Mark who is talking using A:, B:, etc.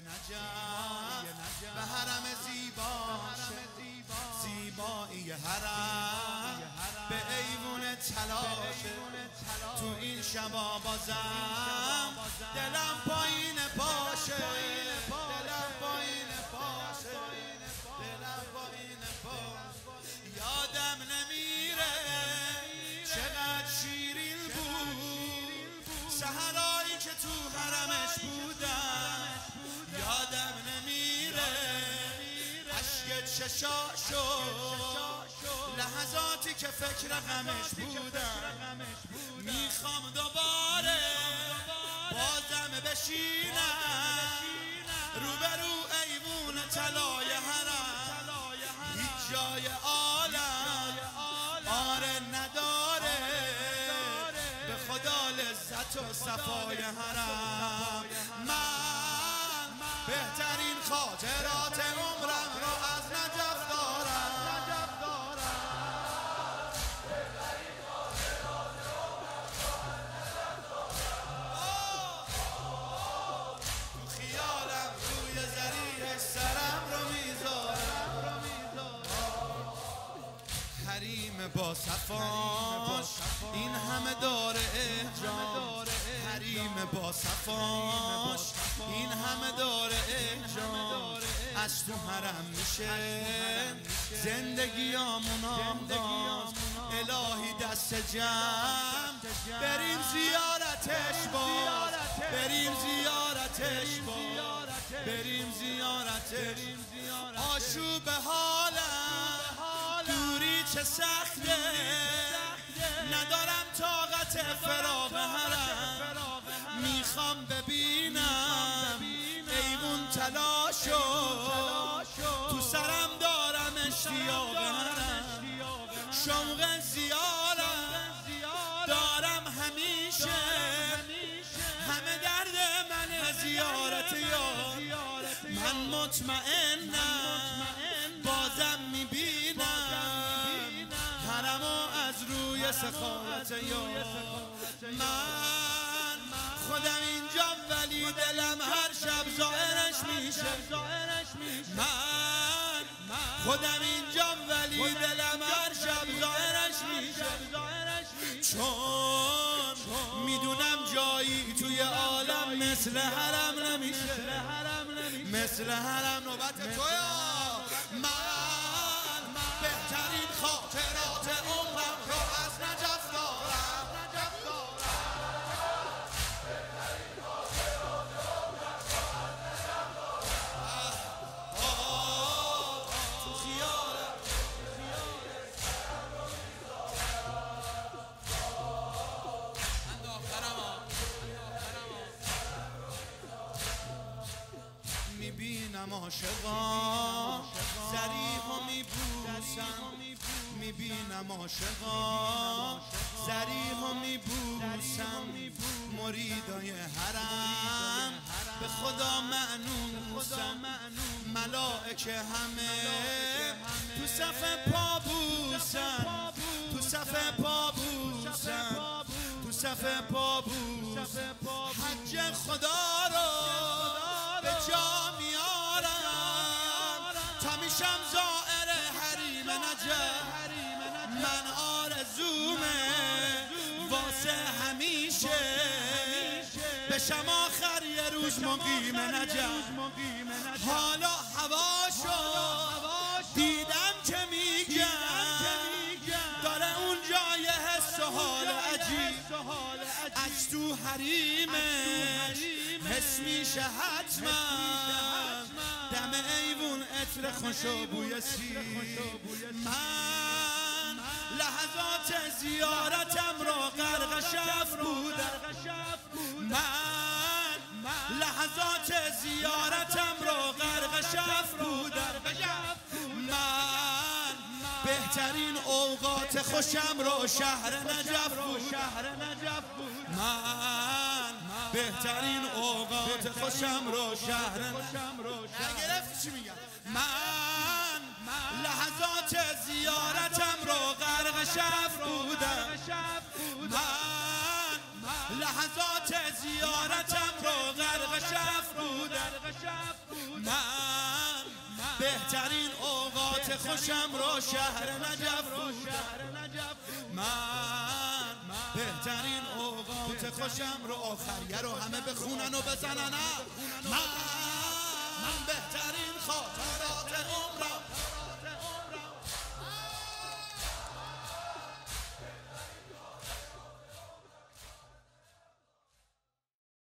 A: نجف. به حرم زیباش زیبایی حرم. به ایوون تلاش. تو این شبا بازم. دلم پایین باشه. عشق چشاشو لحظاتی که فکر غمش بودم. می‌خوام دوباره بازم بشینم. روبرو ایوون طلای حرم. هیچ جای عالم آره نداره. به خدا لذت و صفای حرم. من بهترین خاطرات حریم با صفاش این همه داره احجام. حریم با صفاش این همه داره احجام. از تو حرم میشه. زندگیامون آغاز الهی دست جمع. بریم زیارتش باز بریم زیارتش باز بریم زیارتش. آشوب حالم دوری چه سخته. ندارم طاقت فراغ حرم می‌خوام ببینم. ایوون تلاشو. تو سرم دارم اشتیاق حرم شوق زیارم دارم همیشه. همه درد من زیارت یار من مطمئنم. سخاوت یار من خودم اینجا ولی دلم هر شب زائرش میشه. من خودم اینجا ولی دلم هر شب زائرش میشه. چون می‌دونم جایی توی عالم مثل حرم نمیشه. مثل حرم نوبت تویا. من می‌بینم عاشقا و میبوسم. می‌بینم عاشقا و میبوسم. مریدای حرم. به خدا معنوسم ملائکه همه. تو صف پا بوسن تو صف پا بوسن تو صف پا بوسن حج خدا تا میشم زائر حریم نجف. من آرزومه واسه همیشه. بشم آخر یه روز مقیم نجف. حالا هواشو دیدم که میگم داره اونجا یه حس و حال عجیب. از تو حریمش حس میشه حتما. عطر خوش و بوی سیر من لحظات زیارتم را غرق شف بودم. من لحظات زیارتم را غرق شف بودم. من بهترین اوقات خوشم رو شهر نجف بود من بهترین اوقات خوشم رو شهر نگرفت چی میگم؟ شف بودم. من لحظات زیارتم رو غرق شف بودم. من بهترین اوقات خوشم رو شهر نجف بود من بهترین اوقات خوشم رو آخریه رو همه بخونن و بزنن. من بهترین خاطر